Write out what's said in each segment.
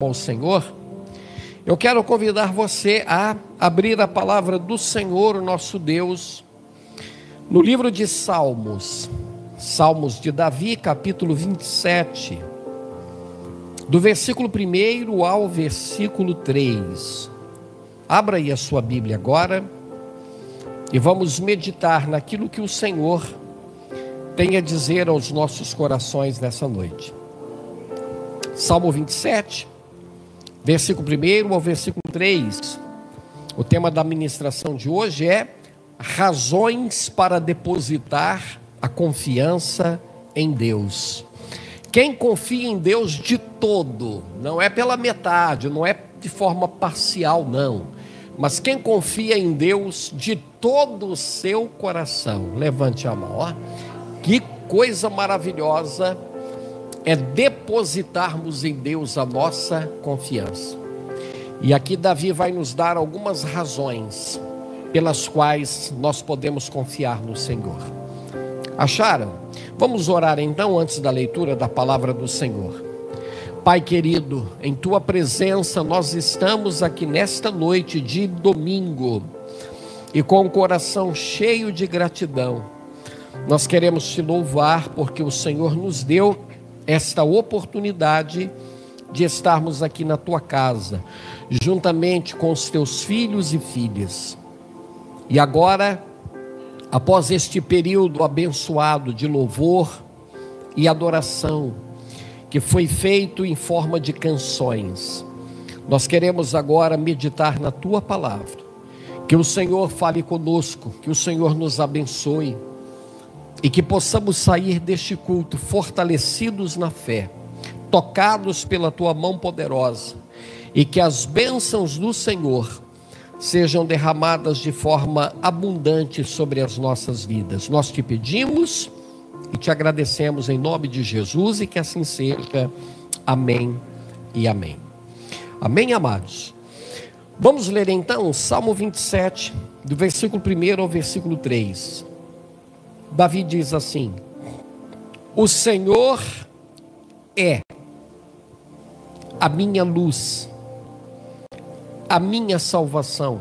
ao Senhor, eu quero convidar você a abrir a palavra do Senhor, nosso Deus, no livro de Salmos, Salmos de Davi, capítulo 27, do versículo 1 ao versículo 3. Abra aí a sua Bíblia agora e vamos meditar naquilo que o Senhor tem a dizer aos nossos corações nessa noite. Salmo 27, versículo 1 ao versículo 3. O tema da ministração de hoje é razões para depositar a confiança em Deus. Quem confia em Deus de todo, não é pela metade, não é de forma parcial, não. Mas quem confia em Deus de todo o seu coração, levante a mão, ó. Que coisa maravilhosa é depositarmos em Deus a nossa confiança. E aqui Davi vai nos dar algumas razões pelas quais nós podemos confiar no Senhor. Acharam? Vamos orar então antes da leitura da palavra do Senhor. Pai querido, em tua presença nós estamos aqui nesta noite de domingo e com o coração cheio de gratidão. Nós queremos te louvar porque o Senhor nos deu esta oportunidade de estarmos aqui na tua casa, juntamente com os teus filhos e filhas. E agora, após este período abençoado de louvor e adoração, que foi feito em forma de canções, nós queremos agora meditar na tua palavra. Que o Senhor fale conosco, que o Senhor nos abençoe e que possamos sair deste culto fortalecidos na fé, tocados pela tua mão poderosa, e que as bênçãos do Senhor sejam derramadas de forma abundante sobre as nossas vidas. Nós te pedimos e te agradecemos em nome de Jesus e que assim seja. Amém e amém. Amém, amados. Vamos ler então Salmo 27, do versículo 1 ao versículo 3. Davi diz assim: O Senhor é a minha luz, a minha salvação.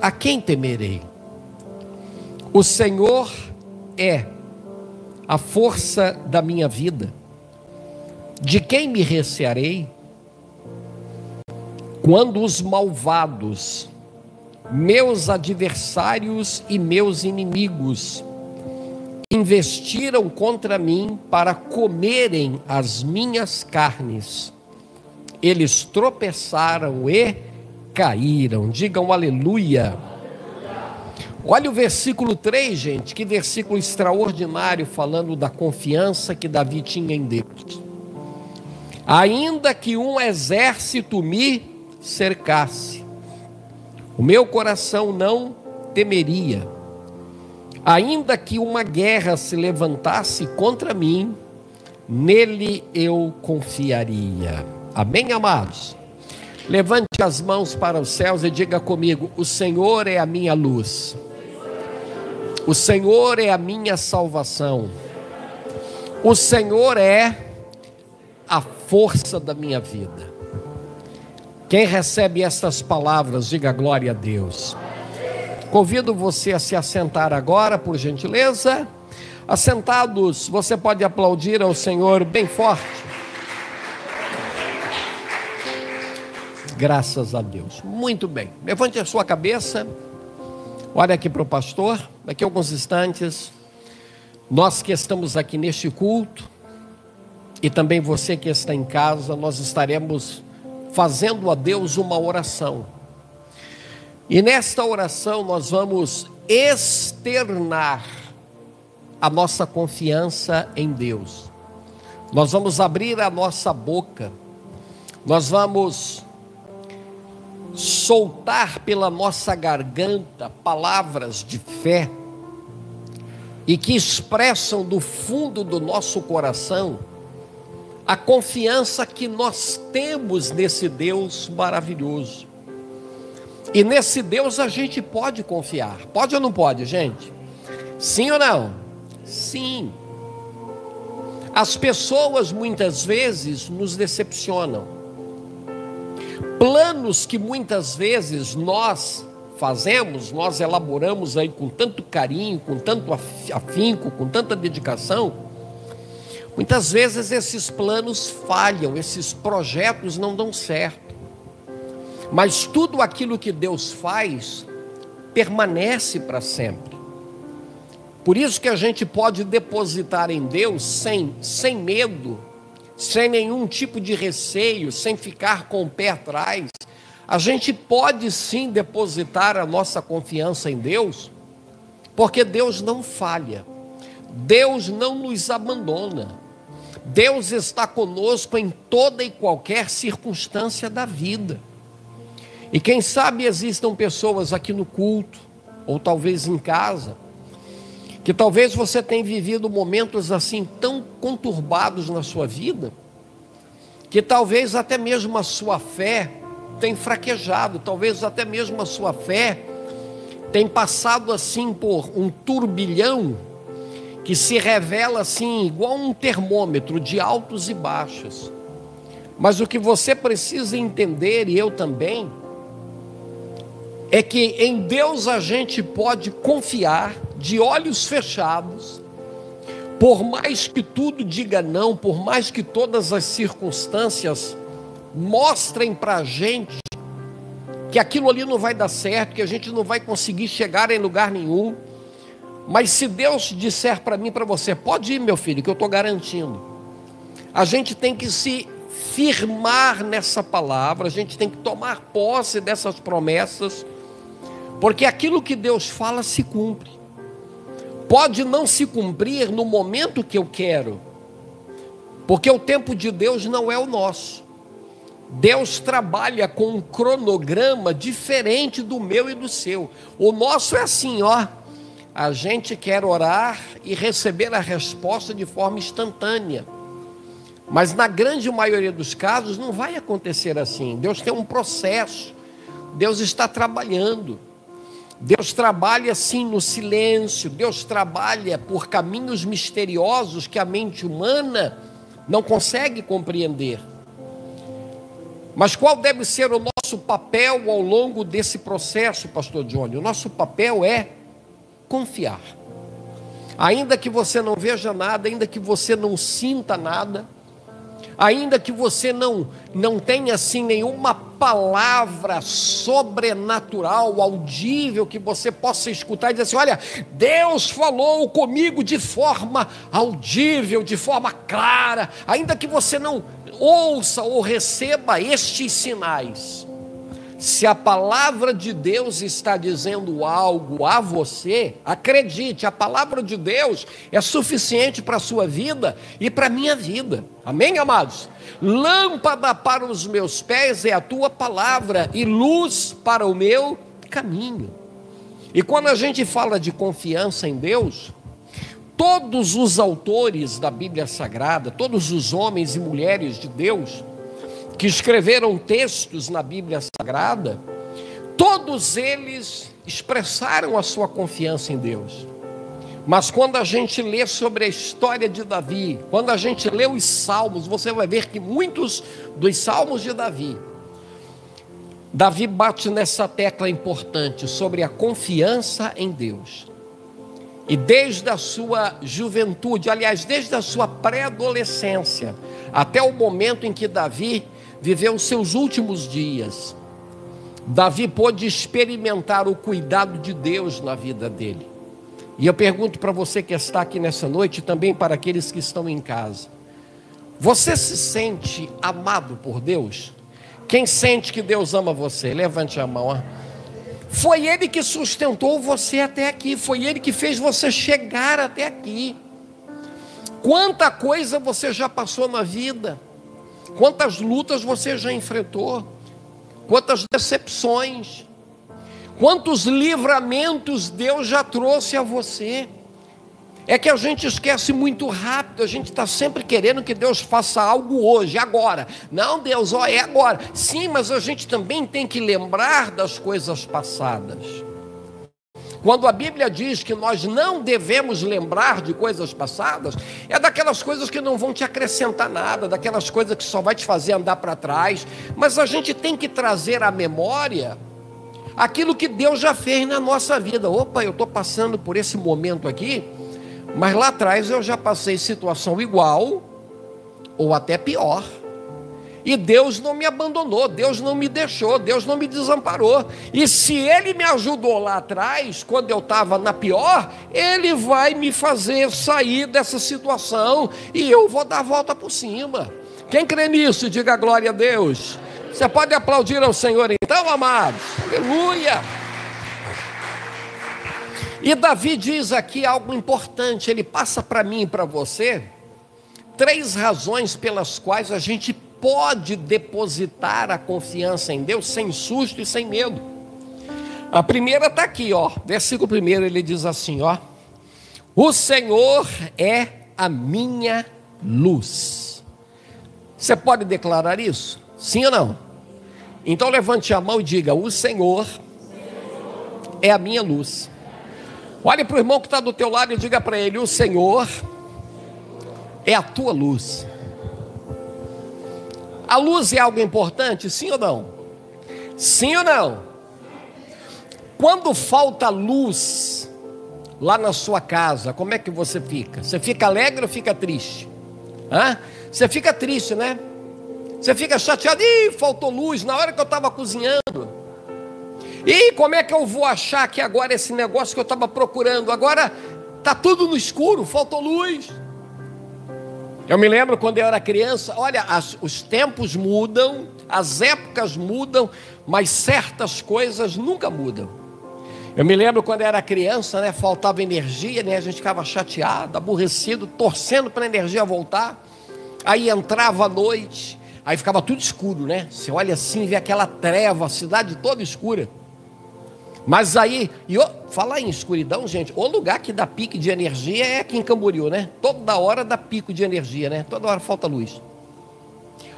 A quem temerei? O Senhor é a força da minha vida. De quem me recearei? Quando os malvados, meus adversários e meus inimigos, investiram contra mim para comerem as minhas carnes. Eles tropeçaram e caíram. Digam aleluia. Olha o versículo 3, gente, que versículo extraordinário falando da confiança que Davi tinha em Deus. Ainda que um exército me cercasse, o meu coração não temeria Ainda que uma guerra se levantasse contra mim, nele eu confiaria. Amém, amados? Levante as mãos para os céus e diga comigo: O Senhor é a minha luz, o Senhor é a minha salvação, o Senhor é a força da minha vida. Quem recebe estas palavras, diga glória a Deus. Convido você a se assentar agora, por gentileza. Assentados, você pode aplaudir ao Senhor bem forte. Graças a Deus. Muito bem. Levante a sua cabeça. Olha aqui para o pastor. Daqui a alguns instantes, nós que estamos aqui neste culto, e também você que está em casa, nós estaremos fazendo a Deus uma oração e nesta oração nós vamos externar a nossa confiança em Deus. Nós vamos abrir a nossa boca. Nós vamos soltar pela nossa garganta palavras de fé e que expressam do fundo do nosso coração a confiança que nós temos nesse Deus maravilhoso. E nesse Deus a gente pode confiar. Pode ou não pode, gente? Sim ou não? Sim. As pessoas muitas vezes nos decepcionam. planos que muitas vezes nós fazemos, nós elaboramos aí com tanto carinho, com tanto afinco, com tanta dedicação, muitas vezes esses planos falham, esses projetos não dão certo. Mas tudo aquilo que Deus faz permanece para sempre. Por isso que a gente pode depositar em Deus sem, sem medo, sem nenhum tipo de receio, sem ficar com o pé atrás. A gente pode sim depositar a nossa confiança em Deus, porque Deus não falha, Deus não nos abandona, Deus está conosco em toda e qualquer circunstância da vida. E quem sabe existam pessoas aqui no culto, ou talvez em casa, que talvez você tenha vivido momentos assim tão conturbados na sua vida, que talvez até mesmo a sua fé tenha fraquejado, talvez até mesmo a sua fé tenha passado assim por um turbilhão que se revela assim igual um termômetro de altos e baixos. Mas o que você precisa entender e eu também é que em Deus a gente pode confiar de olhos fechados, por mais que tudo diga não, por mais que todas as circunstâncias mostrem para a gente que aquilo ali não vai dar certo, que a gente não vai conseguir chegar em lugar nenhum. Mas se Deus disser para mim, para você, pode ir, meu filho, que eu estou garantindo. A gente tem que se firmar nessa palavra, a gente tem que tomar posse dessas promessas porque aquilo que Deus fala se cumpre. Pode não se cumprir no momento que eu quero, porque o tempo de Deus não é o nosso. Deus trabalha com um cronograma diferente do meu e do seu. O nosso é assim, ó. A gente quer orar e receber a resposta de forma instantânea. Mas na grande maioria dos casos não vai acontecer assim. Deus tem um processo. Deus está trabalhando. Deus trabalha assim no silêncio, Deus trabalha por caminhos misteriosos que a mente humana não consegue compreender. Mas qual deve ser o nosso papel ao longo desse processo, Pastor Johnny? O nosso papel é confiar. Ainda que você não veja nada, ainda que você não sinta nada, ainda que você não, não tenha assim nenhuma palavra sobrenatural, audível, que você possa escutar e dizer assim: olha, Deus falou comigo de forma audível, de forma clara, ainda que você não ouça ou receba estes sinais. Se a palavra de Deus está dizendo algo a você, acredite, a palavra de Deus é suficiente para a sua vida e para a minha vida. Amém, amados? Lâmpada para os meus pés é a tua palavra e luz para o meu caminho. E quando a gente fala de confiança em Deus, todos os autores da Bíblia Sagrada, todos os homens e mulheres de Deus, que escreveram textos na Bíblia Sagrada, todos eles expressaram a sua confiança em Deus. Mas quando a gente lê sobre a história de Davi, quando a gente lê os salmos, você vai ver que muitos dos salmos de Davi, Davi bate nessa tecla importante sobre a confiança em Deus. E desde a sua juventude, aliás, desde a sua pré-adolescência, até o momento em que Davi viveu os seus últimos dias, Davi pôde experimentar o cuidado de Deus na vida dele. E eu pergunto para você que está aqui nessa noite, também para aqueles que estão em casa: você se sente amado por Deus? Quem sente que Deus ama você? Levante a mão. Foi Ele que sustentou você até aqui, foi Ele que fez você chegar até aqui. Quanta coisa você já passou na vida, Quantas lutas você já enfrentou? Quantas decepções? Quantos livramentos Deus já trouxe a você? É que a gente esquece muito rápido, a gente está sempre querendo que Deus faça algo hoje, agora. Não, Deus, ó, é agora. Sim, mas a gente também tem que lembrar das coisas passadas. Quando a Bíblia diz que nós não devemos lembrar de coisas passadas, é daquelas coisas que não vão te acrescentar nada, daquelas coisas que só vai te fazer andar para trás. Mas a gente tem que trazer à memória aquilo que Deus já fez na nossa vida. Opa, eu estou passando por esse momento aqui, mas lá atrás eu já passei situação igual ou até pior. E Deus não me abandonou, Deus não me deixou, Deus não me desamparou. E se Ele me ajudou lá atrás, quando eu estava na pior, Ele vai me fazer sair dessa situação e eu vou dar a volta por cima. Quem crê nisso, diga glória a Deus. Você pode aplaudir ao Senhor então, amados. Aleluia. E Davi diz aqui algo importante, ele passa para mim e para você três razões pelas quais a gente pode depositar a confiança em Deus sem susto e sem medo. A primeira está aqui, ó. Versículo primeiro ele diz assim, ó: O Senhor é a minha luz. Você pode declarar isso? Sim ou não? Então levante a mão e diga: O Senhor é a minha luz. Olhe para o irmão que está do teu lado e diga para ele: O Senhor é a tua luz. A luz é algo importante, sim ou não? Sim ou não? Quando falta luz lá na sua casa, como é que você fica? Você fica alegre ou fica triste? Hã? Você fica triste, né? Você fica chateado, ih, faltou luz na hora que eu estava cozinhando. E como é que eu vou achar que agora esse negócio que eu estava procurando, agora está tudo no escuro, faltou luz. Eu me lembro quando eu era criança, olha, as, os tempos mudam, as épocas mudam, mas certas coisas nunca mudam. Eu me lembro quando eu era criança, né, faltava energia, né, a gente ficava chateado, aborrecido, torcendo para a energia voltar. Aí entrava a noite, aí ficava tudo escuro, né? Você olha assim, vê aquela treva, a cidade toda escura. Mas aí, e oh, falar em escuridão, gente, o lugar que dá pique de energia é aqui em Camboriú, né? Toda hora dá pico de energia, né? Toda hora falta luz.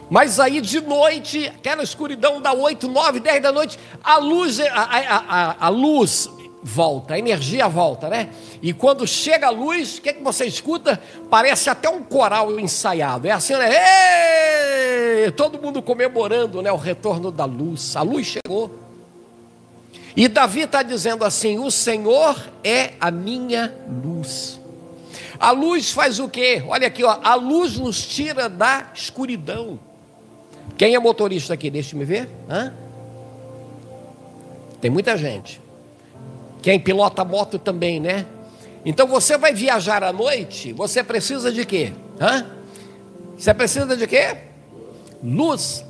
Mas aí de noite, aquela escuridão da 8, 9, 10 da noite, a luz, a, a, a, a luz volta, a energia volta, né? E quando chega a luz, o que, é que você escuta? Parece até um coral ensaiado. É assim, né? Todo mundo comemorando né, o retorno da luz. A luz chegou. E Davi está dizendo assim: O Senhor é a minha luz. A luz faz o quê? Olha aqui, ó, a luz nos tira da escuridão. Quem é motorista aqui? Deixa-me ver. Hã? Tem muita gente. Quem pilota moto também, né? Então você vai viajar à noite, você precisa de quê? Hã? Você precisa de quê? Luz.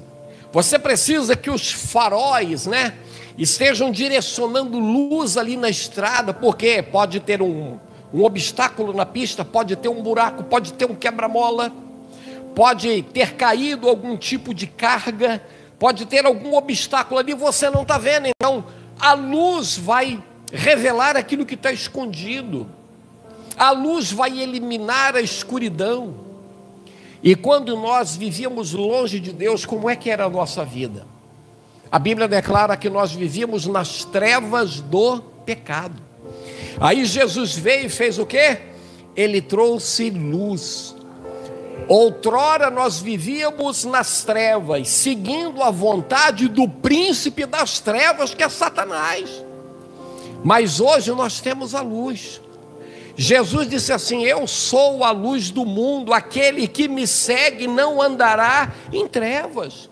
Você precisa que os faróis, né? Estejam direcionando luz ali na estrada, porque pode ter um, um obstáculo na pista, pode ter um buraco, pode ter um quebra-mola, pode ter caído algum tipo de carga, pode ter algum obstáculo ali, você não está vendo. Então, a luz vai revelar aquilo que está escondido, a luz vai eliminar a escuridão. E quando nós vivíamos longe de Deus, como é que era a nossa vida? A Bíblia declara que nós vivíamos nas trevas do pecado. Aí Jesus veio e fez o quê? Ele trouxe luz. Outrora nós vivíamos nas trevas, seguindo a vontade do príncipe das trevas, que é Satanás. Mas hoje nós temos a luz. Jesus disse assim: Eu sou a luz do mundo, aquele que me segue não andará em trevas.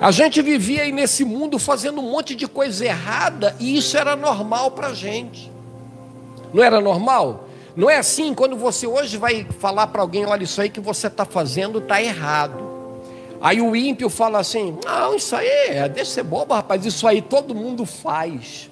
A gente vivia aí nesse mundo fazendo um monte de coisa errada e isso era normal para a gente. Não era normal? Não é assim quando você hoje vai falar para alguém: olha, isso aí que você está fazendo está errado. Aí o ímpio fala assim: não, isso aí, é, deixa ser bobo, rapaz, isso aí todo mundo faz.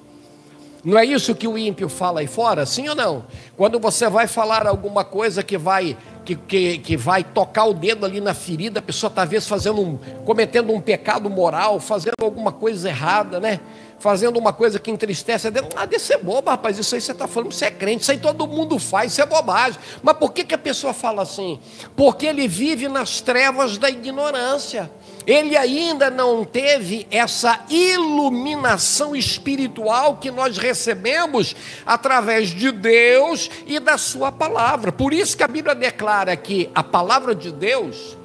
Não é isso que o ímpio fala aí fora, sim ou não? Quando você vai falar alguma coisa que vai que, que, que vai tocar o dedo ali na ferida, a pessoa talvez fazendo um, cometendo um pecado moral, fazendo alguma coisa errada, né? Fazendo uma coisa que entristece a Deus. Ah, deve ser bobo, rapaz. Isso aí você está falando, você é crente, isso aí todo mundo faz, isso é bobagem. Mas por que, que a pessoa fala assim? Porque ele vive nas trevas da ignorância. Ele ainda não teve essa iluminação espiritual que nós recebemos através de Deus e da Sua palavra. Por isso que a Bíblia declara que a palavra de Deus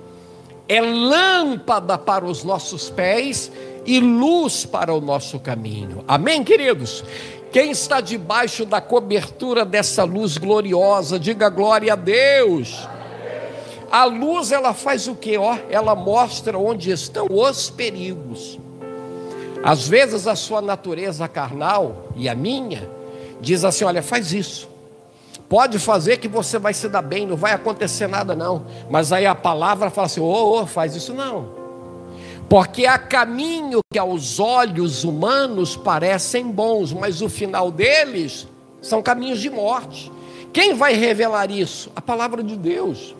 é lâmpada para os nossos pés e luz para o nosso caminho. Amém, queridos? Quem está debaixo da cobertura dessa luz gloriosa, diga glória a Deus. A luz ela faz o que? Ó, ela mostra onde estão os perigos. Às vezes a sua natureza carnal e a minha diz assim: olha, faz isso. Pode fazer que você vai se dar bem, não vai acontecer nada não. Mas aí a palavra fala assim: ô, oh, oh, faz isso não. Porque há caminho que aos olhos humanos parecem bons, mas o final deles são caminhos de morte. Quem vai revelar isso? A palavra de Deus.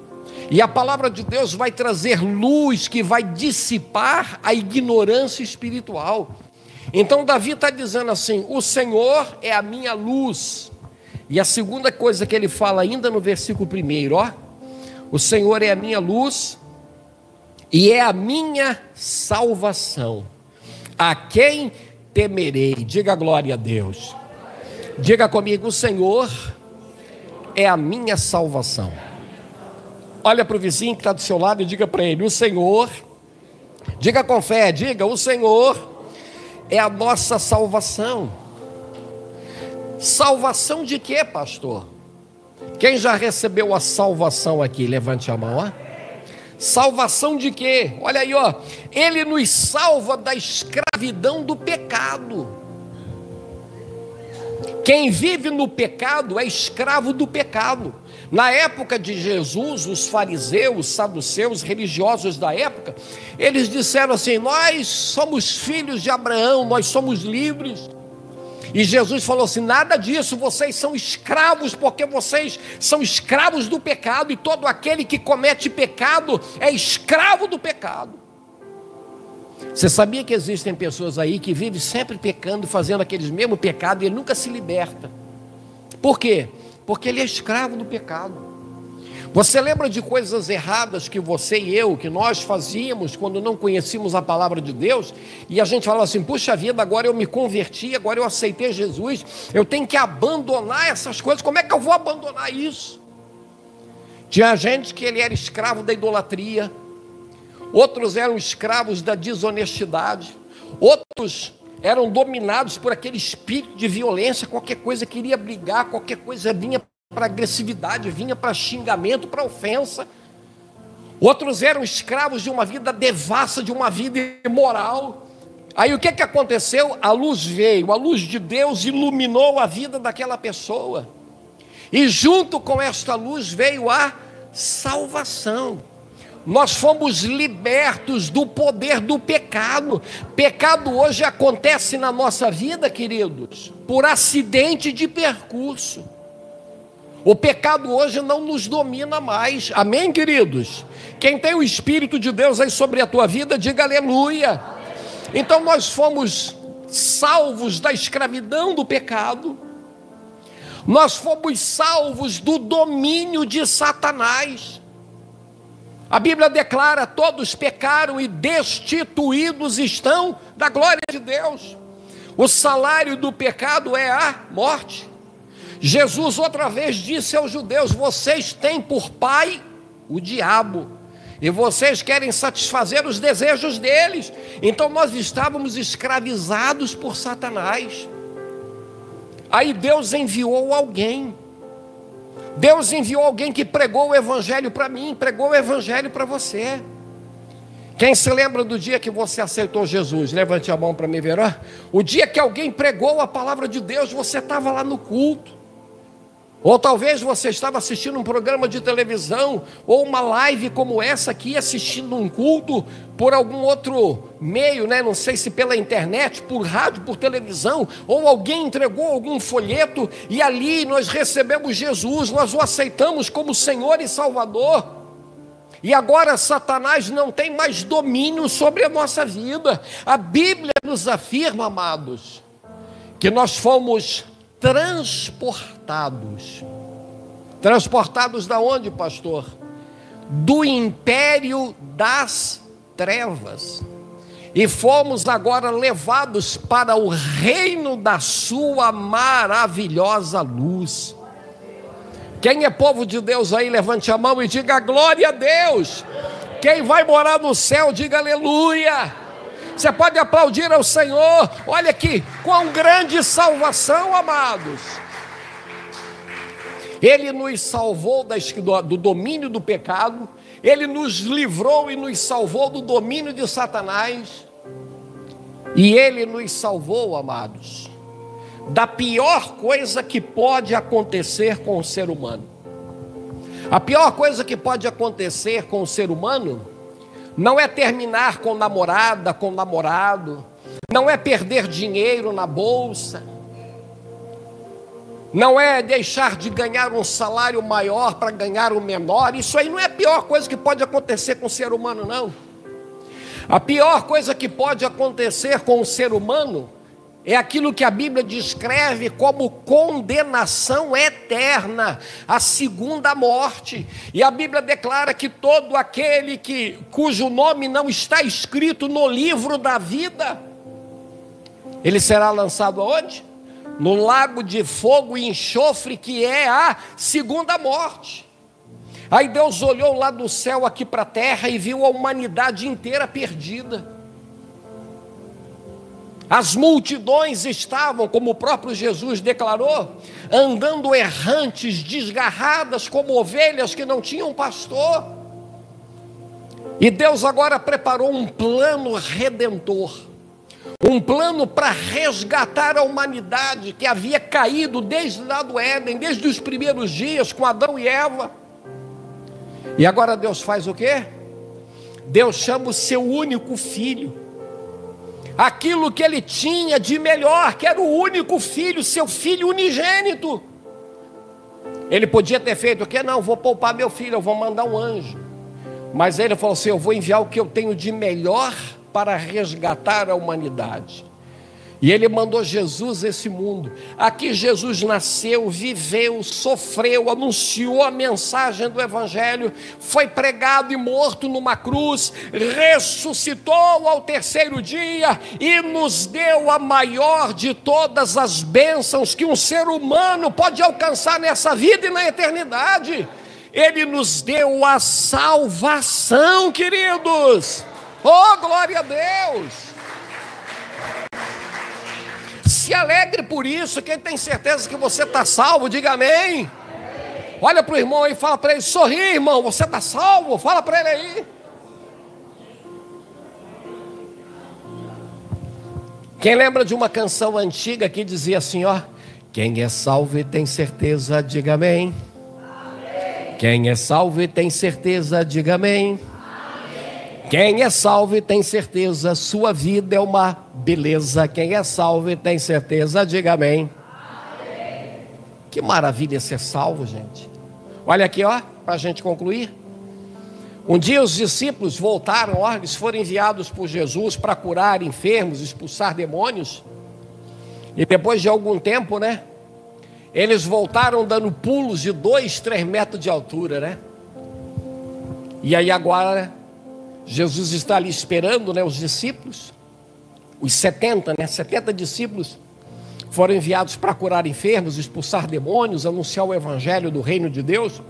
E a palavra de Deus vai trazer luz que vai dissipar a ignorância espiritual. Então, Davi está dizendo assim: O Senhor é a minha luz. E a segunda coisa que ele fala, ainda no versículo primeiro, ó: O Senhor é a minha luz e é a minha salvação. A quem temerei? Diga glória a Deus. Diga comigo: O Senhor é a minha salvação. Olha para o vizinho que está do seu lado e diga para ele: O Senhor, diga com fé, diga: O Senhor é a nossa salvação. Salvação de quê, pastor? Quem já recebeu a salvação aqui? Levante a mão, ó. Salvação de quê? Olha aí, ó. Ele nos salva da escravidão do pecado. Quem vive no pecado é escravo do pecado. Na época de Jesus, os fariseus, saduceus, religiosos da época, eles disseram assim: Nós somos filhos de Abraão, nós somos livres. E Jesus falou assim: nada disso, vocês são escravos, porque vocês são escravos do pecado, e todo aquele que comete pecado é escravo do pecado. Você sabia que existem pessoas aí que vivem sempre pecando, fazendo aqueles mesmos pecados, e ele nunca se liberta? Por quê? Porque ele é escravo do pecado. Você lembra de coisas erradas que você e eu, que nós fazíamos quando não conhecíamos a palavra de Deus, e a gente falava assim: puxa vida, agora eu me converti, agora eu aceitei Jesus, eu tenho que abandonar essas coisas, como é que eu vou abandonar isso? Tinha gente que ele era escravo da idolatria, outros eram escravos da desonestidade, outros eram dominados por aquele espírito de violência, qualquer coisa queria brigar, qualquer coisa vinha para agressividade, vinha para xingamento, para ofensa. Outros eram escravos de uma vida devassa, de uma vida imoral. Aí o que, que aconteceu? A luz veio, a luz de Deus iluminou a vida daquela pessoa. E junto com esta luz veio a salvação nós fomos libertos do poder do pecado. Pecado hoje acontece na nossa vida, queridos, por acidente de percurso. O pecado hoje não nos domina mais. Amém, queridos? Quem tem o Espírito de Deus aí sobre a tua vida, diga aleluia. Então nós fomos salvos da escravidão do pecado. Nós fomos salvos do domínio de Satanás. A Bíblia declara: todos pecaram e destituídos estão da glória de Deus. O salário do pecado é a morte. Jesus outra vez disse aos judeus: Vocês têm por pai o diabo, e vocês querem satisfazer os desejos deles. Então nós estávamos escravizados por Satanás. Aí Deus enviou alguém Deus enviou alguém que pregou o Evangelho para mim, pregou o Evangelho para você. Quem se lembra do dia que você aceitou Jesus? Levante a mão para me ver. O dia que alguém pregou a palavra de Deus, você estava lá no culto. Ou talvez você estava assistindo um programa de televisão, ou uma live como essa aqui, assistindo um culto por algum outro meio, né? não sei se pela internet, por rádio, por televisão, ou alguém entregou algum folheto e ali nós recebemos Jesus, nós o aceitamos como Senhor e Salvador. E agora Satanás não tem mais domínio sobre a nossa vida. A Bíblia nos afirma, amados, que nós fomos transportados. Transportados da onde, pastor? Do império das trevas e fomos agora levados para o reino da Sua maravilhosa luz. Quem é povo de Deus aí, levante a mão e diga glória a Deus. Quem vai morar no céu, diga aleluia. Você pode aplaudir ao Senhor. Olha aqui, quão grande salvação, amados. Ele nos salvou do domínio do pecado, ele nos livrou e nos salvou do domínio de Satanás. E ele nos salvou, amados, da pior coisa que pode acontecer com o ser humano. A pior coisa que pode acontecer com o ser humano não é terminar com namorada, com namorado, não é perder dinheiro na bolsa, não é deixar de ganhar um salário maior para ganhar um menor. Isso aí não é a pior coisa que pode acontecer com o ser humano, não. A pior coisa que pode acontecer com o ser humano é aquilo que a Bíblia descreve como condenação eterna, a segunda morte. E a Bíblia declara que todo aquele que cujo nome não está escrito no livro da vida, ele será lançado aonde? No lago de fogo e enxofre, que é a segunda morte. Aí Deus olhou lá do céu aqui para a terra e viu a humanidade inteira perdida. As multidões estavam, como o próprio Jesus declarou, andando errantes, desgarradas como ovelhas que não tinham pastor. E Deus agora preparou um plano redentor, um plano para resgatar a humanidade que havia caído desde lá do Éden, desde os primeiros dias com Adão e Eva. E agora Deus faz o quê? Deus chama o seu único filho aquilo que ele tinha de melhor, que era o único filho, seu filho unigênito. Ele podia ter feito o quê? Não, vou poupar meu filho, eu vou mandar um anjo. Mas ele falou assim: eu vou enviar o que eu tenho de melhor para resgatar a humanidade. E ele mandou Jesus esse mundo. Aqui Jesus nasceu, viveu, sofreu, anunciou a mensagem do Evangelho, foi pregado e morto numa cruz, ressuscitou ao terceiro dia e nos deu a maior de todas as bênçãos que um ser humano pode alcançar nessa vida e na eternidade. Ele nos deu a salvação, queridos. Oh, glória a Deus! Se alegre por isso. Quem tem certeza que você está salvo, diga amém. Olha para o irmão aí e fala para ele: sorri, irmão, você está salvo? Fala para ele aí. Quem lembra de uma canção antiga que dizia assim: ó, quem é salvo e tem certeza, diga amém. amém. Quem é salvo e tem certeza, diga amém. Quem é salvo tem certeza, sua vida é uma beleza. Quem é salvo tem certeza, diga amém. amém. Que maravilha ser salvo, gente. Olha aqui, ó, para a gente concluir. Um dia os discípulos voltaram, ó, eles foram enviados por Jesus para curar enfermos, expulsar demônios. E depois de algum tempo, né? Eles voltaram dando pulos de dois, três metros de altura, né? E aí agora Jesus está ali esperando né, os discípulos, os 70, né, 70 discípulos foram enviados para curar enfermos, expulsar demônios, anunciar o evangelho do reino de Deus.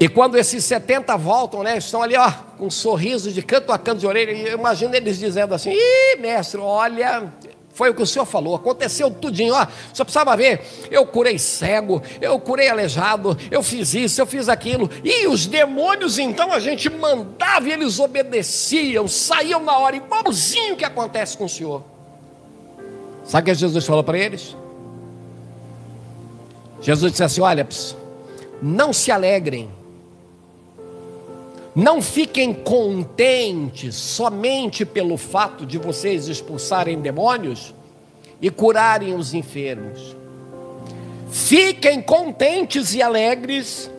E quando esses 70 voltam, né, estão ali, ó, com um sorriso de canto a canto de orelha, e eles dizendo assim: Ih, mestre, olha, foi o que o senhor falou, aconteceu tudinho, ó. Só precisava ver. Eu curei cego, eu curei aleijado, eu fiz isso, eu fiz aquilo. E os demônios, então, a gente mandava e eles obedeciam, saíam na hora, igualzinho que acontece com o senhor. Sabe o que Jesus falou para eles? Jesus disse assim: Olha, não se alegrem, não fiquem contentes somente pelo fato de vocês expulsarem demônios e curarem os enfermos. Fiquem contentes e alegres,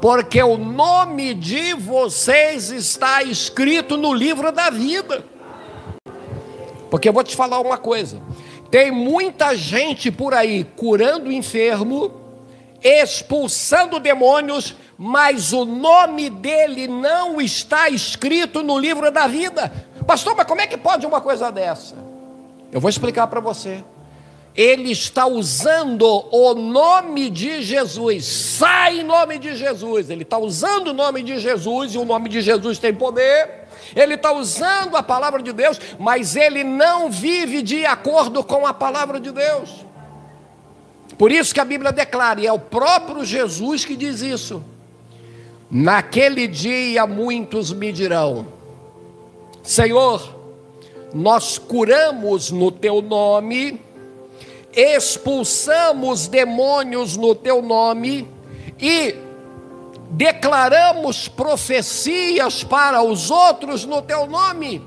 porque o nome de vocês está escrito no livro da vida. Porque eu vou te falar uma coisa: tem muita gente por aí curando enfermo, expulsando demônios, mas o nome dele não está escrito no livro da vida. Pastor, mas como é que pode uma coisa dessa? Eu vou explicar para você. Ele está usando o nome de Jesus, sai em nome de Jesus. Ele está usando o nome de Jesus e o nome de Jesus tem poder. Ele está usando a palavra de Deus, mas ele não vive de acordo com a palavra de Deus. Por isso que a Bíblia declara, e é o próprio Jesus que diz isso. Naquele dia muitos me dirão: Senhor, nós curamos no teu nome, expulsamos demônios no teu nome e declaramos profecias para os outros no teu nome.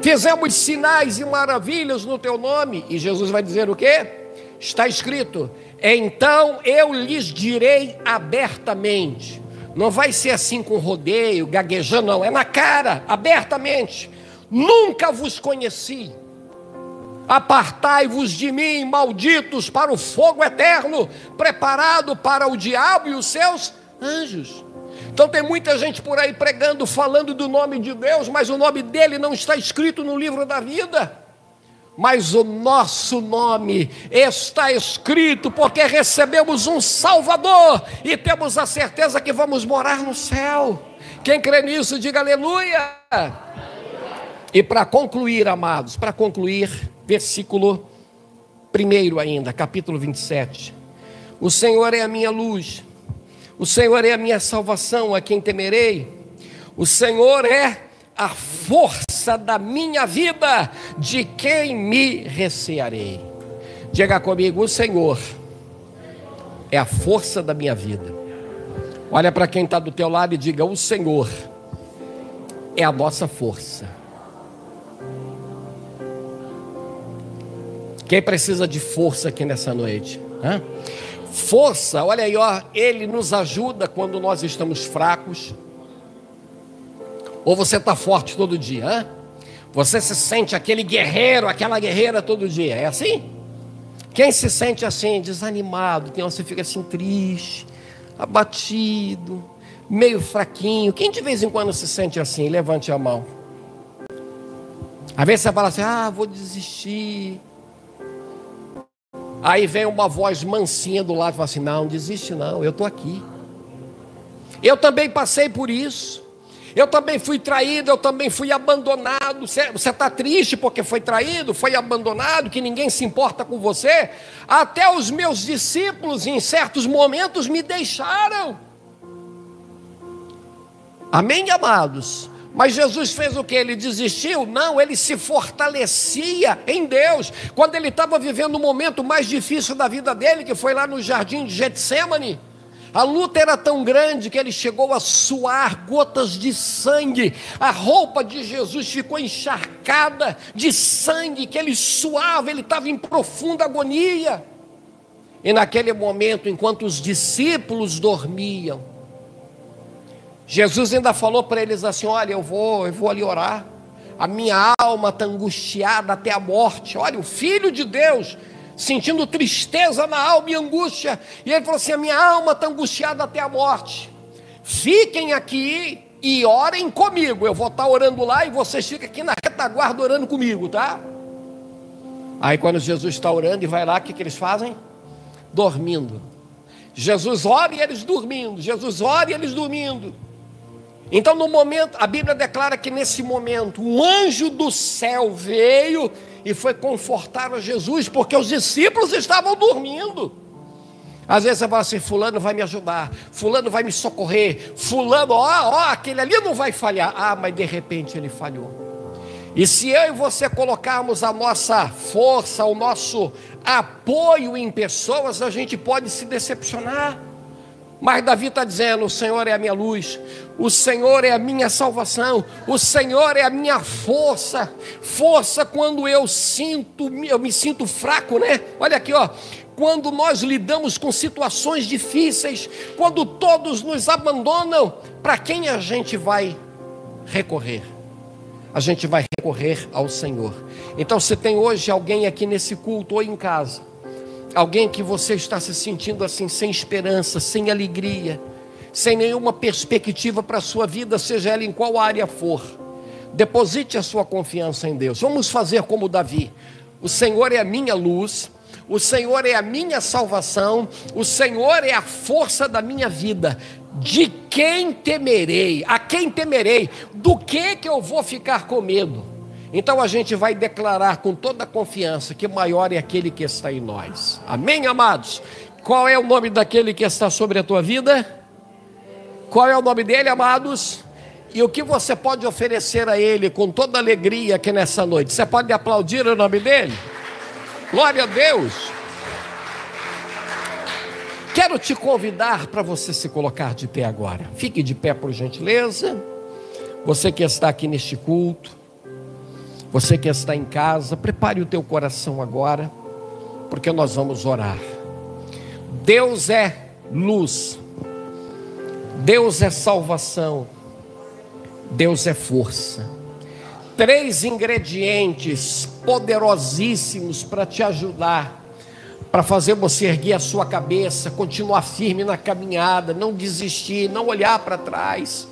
Fizemos sinais e maravilhas no teu nome. E Jesus vai dizer o quê? Está escrito: então eu lhes direi abertamente. Não vai ser assim com rodeio, gaguejando, não. É na cara, abertamente. Nunca vos conheci. Apartai-vos de mim, malditos, para o fogo eterno, preparado para o diabo e os seus anjos. Então tem muita gente por aí pregando, falando do nome de Deus, mas o nome dele não está escrito no livro da vida mas o nosso nome está escrito porque recebemos um Salvador e temos a certeza que vamos morar no céu. Quem crê nisso, diga aleluia. E para concluir, amados, para concluir, versículo 1 ainda, capítulo 27. O Senhor é a minha luz, o Senhor é a minha salvação, a quem temerei. O Senhor é a força da minha vida, de quem me recearei? Diga comigo, o Senhor é a força da minha vida. Olha para quem está do teu lado e diga: O Senhor é a nossa força. Quem precisa de força aqui nessa noite? Hã? Força, olha aí, ó, Ele nos ajuda quando nós estamos fracos. Ou você está forte todo dia? Hein? Você se sente aquele guerreiro, aquela guerreira todo dia? É assim? Quem se sente assim, desanimado, que você fica assim triste, abatido, meio fraquinho. Quem de vez em quando se sente assim? Levante a mão. Às vezes você fala assim: ah, vou desistir. Aí vem uma voz mansinha do lado e fala assim: não, desiste não, eu estou aqui. Eu também passei por isso. Eu também fui traído, eu também fui abandonado. Você está triste porque foi traído, foi abandonado, que ninguém se importa com você. Até os meus discípulos, em certos momentos, me deixaram. Amém, amados? Mas Jesus fez o que? Ele desistiu? Não, ele se fortalecia em Deus. Quando ele estava vivendo o momento mais difícil da vida dele, que foi lá no jardim de Getsemane. A luta era tão grande que ele chegou a suar gotas de sangue. A roupa de Jesus ficou encharcada de sangue que ele suava, ele estava em profunda agonia. E naquele momento, enquanto os discípulos dormiam, Jesus ainda falou para eles assim: Olha, eu vou, eu vou ali orar. A minha alma está angustiada até a morte. Olha, o Filho de Deus sentindo tristeza na alma e angústia. E ele falou assim: A minha alma está angustiada até a morte. Fiquem aqui e orem comigo. Eu vou estar tá orando lá e vocês ficam aqui na retaguarda orando comigo, tá? Aí quando Jesus está orando e vai lá, o que, que eles fazem? Dormindo. Jesus ora e eles dormindo. Jesus ora e eles dormindo. Então, no momento, a Bíblia declara que nesse momento, um anjo do céu veio e foi confortar a Jesus, porque os discípulos estavam dormindo. Às vezes você fala assim: Fulano vai me ajudar, Fulano vai me socorrer, Fulano, ó, ó, aquele ali não vai falhar. Ah, mas de repente ele falhou. E se eu e você colocarmos a nossa força, o nosso apoio em pessoas, a gente pode se decepcionar. Mas Davi está dizendo: O Senhor é a minha luz, o Senhor é a minha salvação, o Senhor é a minha força. Força quando eu sinto, eu me sinto fraco, né? Olha aqui, ó. Quando nós lidamos com situações difíceis, quando todos nos abandonam, para quem a gente vai recorrer? A gente vai recorrer ao Senhor. Então, se tem hoje alguém aqui nesse culto ou em casa, Alguém que você está se sentindo assim, sem esperança, sem alegria, sem nenhuma perspectiva para a sua vida, seja ela em qual área for. Deposite a sua confiança em Deus. Vamos fazer como Davi. O Senhor é a minha luz, o Senhor é a minha salvação, o Senhor é a força da minha vida. De quem temerei? A quem temerei? Do que que eu vou ficar com medo? Então a gente vai declarar com toda confiança que maior é aquele que está em nós. Amém, amados? Qual é o nome daquele que está sobre a tua vida? Qual é o nome dele, amados? E o que você pode oferecer a ele com toda alegria aqui nessa noite? Você pode aplaudir o nome dele? Glória a Deus. Quero te convidar para você se colocar de pé agora. Fique de pé, por gentileza. Você que está aqui neste culto, você que está em casa, prepare o teu coração agora, porque nós vamos orar. Deus é luz, Deus é salvação, Deus é força. Três ingredientes poderosíssimos para te ajudar, para fazer você erguer a sua cabeça, continuar firme na caminhada, não desistir, não olhar para trás.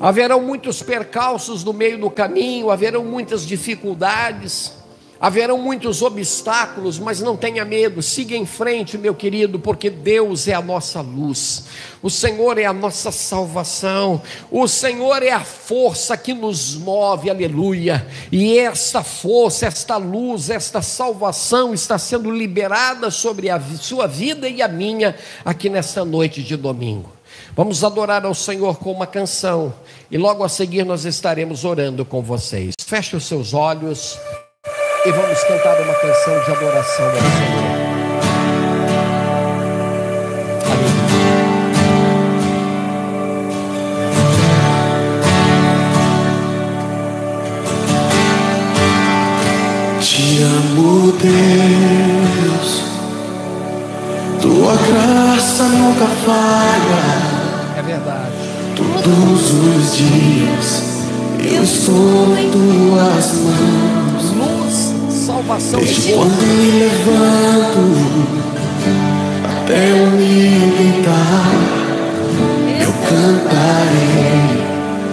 Haverão muitos percalços no meio do caminho, haverão muitas dificuldades, haverão muitos obstáculos, mas não tenha medo, siga em frente, meu querido, porque Deus é a nossa luz, o Senhor é a nossa salvação, o Senhor é a força que nos move, aleluia, e esta força, esta luz, esta salvação está sendo liberada sobre a sua vida e a minha aqui nesta noite de domingo. Vamos adorar ao Senhor com uma canção e logo a seguir nós estaremos orando com vocês. Feche os seus olhos e vamos cantar uma canção de adoração ao Senhor. Te amo, Deus. Tua graça nunca falha. É verdade. Todos os dias eu estou em tuas mãos. Luz, salvação e Desde quando me levanto até eu me deitar, eu cantarei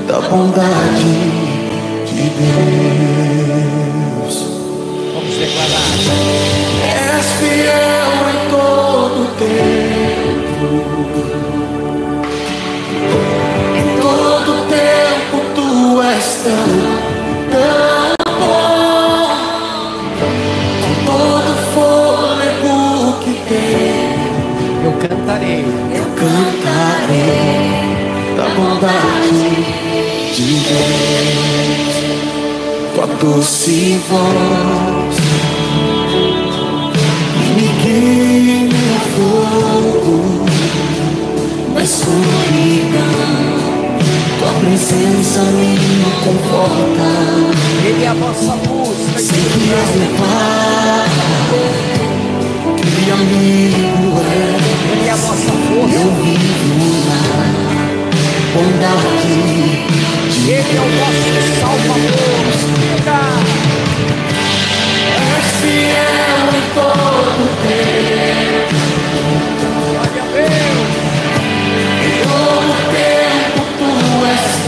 da bondade de Deus. Vamos declarar. És fiel tempo. Em todo tempo tu és tão, tão bom. Com todo fôlego que tenho, Eu cantarei. eu cantarei da bondade de Deus. Tua doce voz comigo tua presença me conforta. Ele é a nossa luz. Sei que és meu pai, que amigo é. Ele é a nossa força. Eu vivo na bondade de Ele é o nosso salvador. És fiel em todo tempo,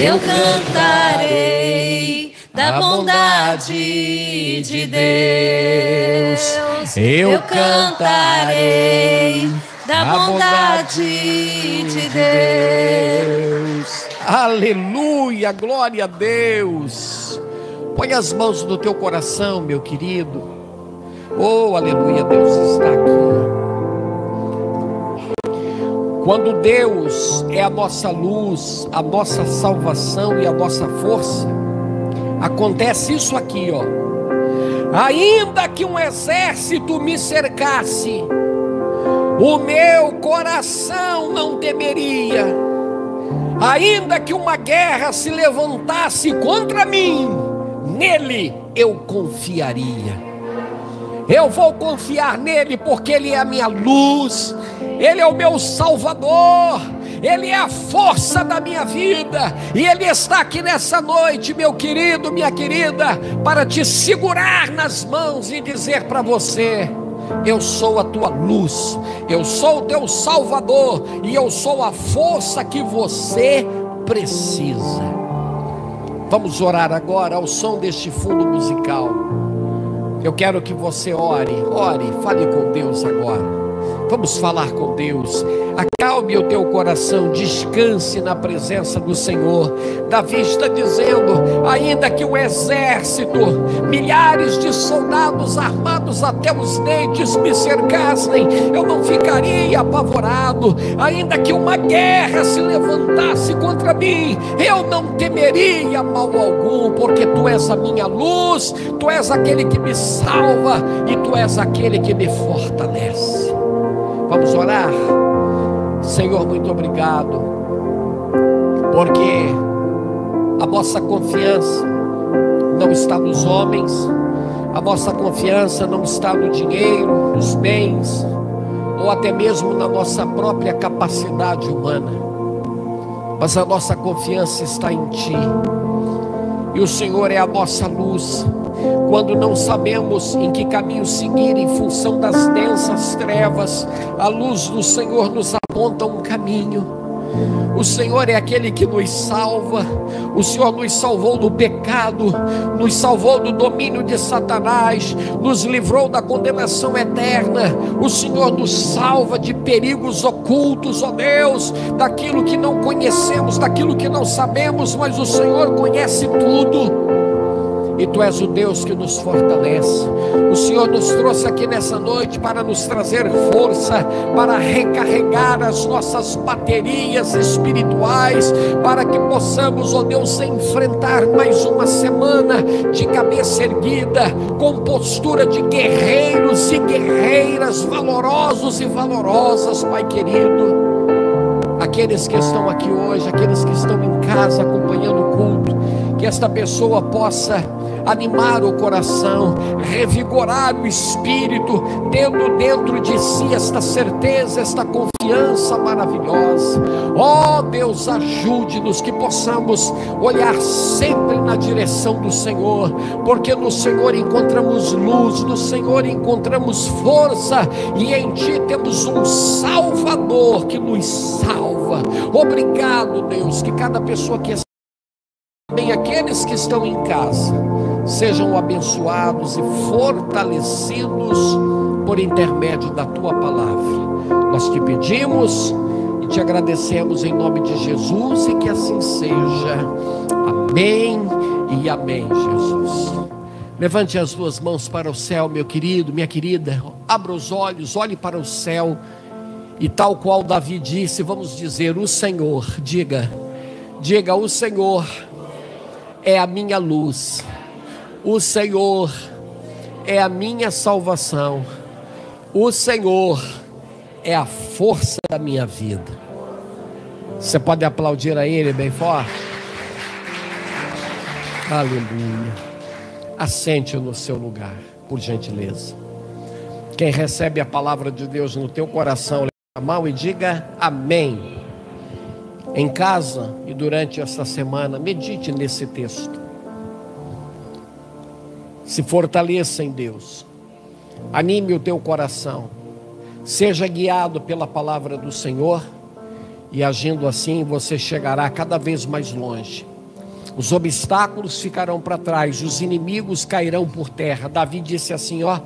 Eu cantarei da bondade de Deus. Eu cantarei da bondade de Deus. Aleluia, glória a Deus. Põe as mãos no teu coração, meu querido. Oh, aleluia, Deus está aqui. Quando Deus é a nossa luz, a nossa salvação e a nossa força, acontece isso aqui, ó. Ainda que um exército me cercasse, o meu coração não temeria. Ainda que uma guerra se levantasse contra mim, nele eu confiaria. Eu vou confiar nele porque ele é a minha luz, ele é o meu salvador. Ele é a força da minha vida, e Ele está aqui nessa noite, meu querido, minha querida, para te segurar nas mãos e dizer para você: eu sou a tua luz, eu sou o teu salvador, e eu sou a força que você precisa. Vamos orar agora ao som deste fundo musical. Eu quero que você ore, ore, fale com Deus agora. Vamos falar com Deus. Acalme o teu coração, descanse na presença do Senhor. Davi está dizendo: ainda que o exército, milhares de soldados armados até os dentes me cercassem, eu não ficaria apavorado. Ainda que uma guerra se levantasse contra mim, eu não temeria mal algum, porque tu és a minha luz, tu és aquele que me salva e tu és aquele que me fortalece. Senhor, muito obrigado, porque a nossa confiança não está nos homens, a nossa confiança não está no dinheiro, nos bens, ou até mesmo na nossa própria capacidade humana, mas a nossa confiança está em Ti, e o Senhor é a nossa luz. Quando não sabemos em que caminho seguir em função das densas trevas, a luz do Senhor nos aponta um caminho. O Senhor é aquele que nos salva. O Senhor nos salvou do pecado, nos salvou do domínio de Satanás, nos livrou da condenação eterna. O Senhor nos salva de perigos ocultos, ó Deus, daquilo que não conhecemos, daquilo que não sabemos, mas o Senhor conhece tudo e tu és o Deus que nos fortalece. O Senhor nos trouxe aqui nessa noite para nos trazer força, para recarregar as nossas baterias espirituais, para que possamos, ó Deus, enfrentar mais uma semana de cabeça erguida, com postura de guerreiros e guerreiras valorosos e valorosas, Pai querido aqueles que estão aqui hoje, aqueles que estão em casa acompanhando o culto, que esta pessoa possa animar o coração, revigorar o espírito, tendo dentro de si esta certeza, esta confiança maravilhosa. Ó oh, Deus, ajude-nos que possamos olhar sempre na direção do Senhor, porque no Senhor encontramos luz, no Senhor encontramos força e em Ti temos um Salvador que nos salva. Obrigado, Deus, que cada pessoa que bem aqueles que estão em casa sejam abençoados e fortalecidos por intermédio da tua palavra. Nós te pedimos e te agradecemos em nome de Jesus e que assim seja. Amém e amém, Jesus. Levante as duas mãos para o céu, meu querido, minha querida. Abra os olhos, olhe para o céu. E tal qual Davi disse, vamos dizer: O Senhor, diga, diga, o Senhor é a minha luz o Senhor é a minha salvação. O Senhor é a força da minha vida. Você pode aplaudir a Ele bem forte? Aleluia. Assente no seu lugar, por gentileza. Quem recebe a palavra de Deus no teu coração, levanta a mão e diga amém. Em casa e durante esta semana, medite nesse texto. Se fortaleça em Deus. Anime o teu coração. Seja guiado pela palavra do Senhor. E agindo assim, você chegará cada vez mais longe. Os obstáculos ficarão para trás, os inimigos cairão por terra. Davi disse assim: Ó,